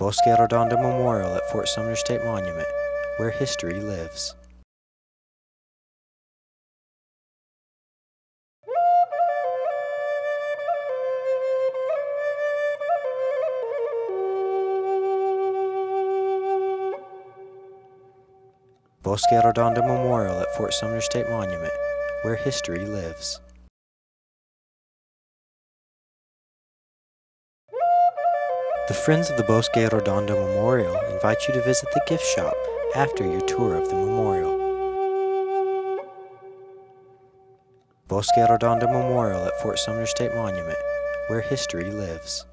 Bosque Redondo Memorial at Fort Sumner State Monument, where history lives. Bosque Redondo Memorial at Fort Sumner State Monument, where history lives. The Friends of the Bosque Redondo Memorial invite you to visit the gift shop after your tour of the memorial. Bosque Redondo Memorial at Fort Sumner State Monument, where history lives.